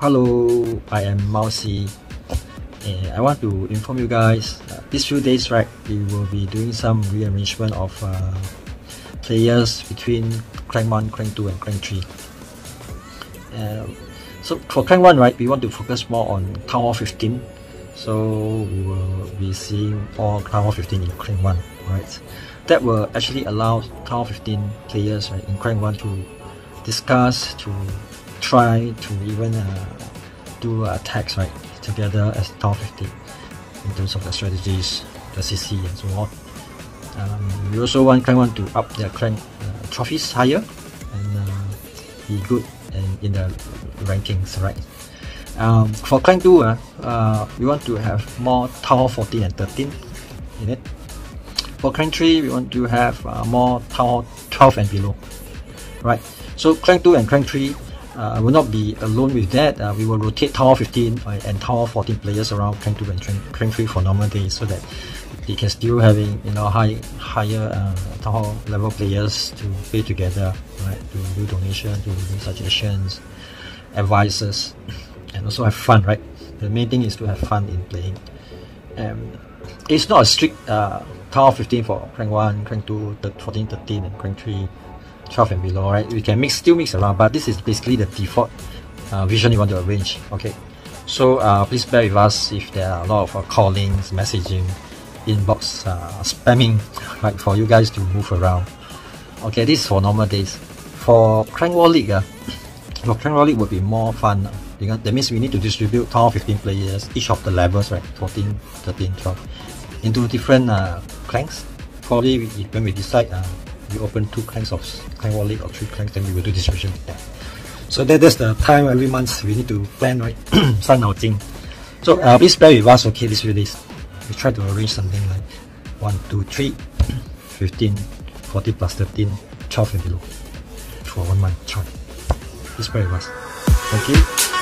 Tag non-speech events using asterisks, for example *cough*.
Hello, I am Mousy. And I want to inform you guys, uh, these few days, right, we will be doing some rearrangement of uh, players between Clan 1, Clan 2 and Clan 3. Uh, so for Clan 1, right, we want to focus more on Town Hall 15. So we will be seeing all Town Hall 15 in Clan 1, right? That will actually allow Town Hall 15 players right, in Clan 1 to discuss, to try to even uh, do attacks right together as top 50 in terms of the strategies, the CC and so on. Um, we also want clan 1 to up their clan uh, trophies higher and uh, be good in, in the rankings, right? Um, for clan 2, uh, uh, we want to have more Tower 14 and 13 in it. For clan 3, we want to have uh, more Tower 12 and below, right? So clan 2 and clan 3 uh, will not be alone with that. Uh, we will rotate Tower 15 uh, and Tower 14 players around Clan 2 and Clan 3 for normal days so that they can still having you know high higher uh, Tower level players to play together, right? To do donation, to do suggestions, advices, and also have fun, right? The main thing is to have fun in playing. Um, it's not a strict uh, Tower 15 for Clan 1, Clan 2, 14, 13, and Clan 3 12 and below, right? We can mix, still mix around, but this is basically the default uh, vision you want to arrange, okay? So uh, please bear with us if there are a lot of uh, callings, messaging, inbox uh, spamming, *laughs* right, for you guys to move around. Okay, this is for normal days. For Clan War League, uh, *coughs* for Clan War League would be more fun. Uh, because that means we need to distribute 12 15 players, each of the levels, right, 14, 13, 12, into different uh, clanks. Probably when we decide uh, we open two kinds of crank wallet or three cranks, then we will do distribution yeah. So that, that's the time every month we need to plan, right? *clears throat* thing. So uh, please bear with us, okay, this release. We try to arrange something like 1, 2, 3, *clears throat* 15, 40 plus 13, 12 and below for one month. Try. Please bear with us. Thank you.